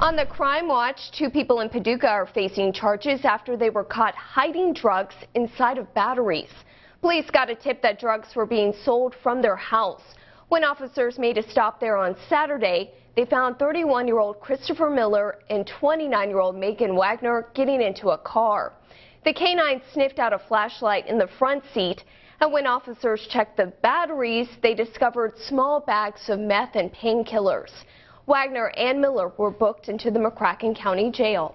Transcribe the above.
On the crime watch, two people in Paducah are facing charges after they were caught hiding drugs inside of batteries. Police got a tip that drugs were being sold from their house. When officers made a stop there on Saturday, they found 31-year-old Christopher Miller and 29-year-old Megan Wagner getting into a car. The canine sniffed out a flashlight in the front seat, and when officers checked the batteries, they discovered small bags of meth and painkillers. Wagner and Miller were booked into the McCracken County Jail.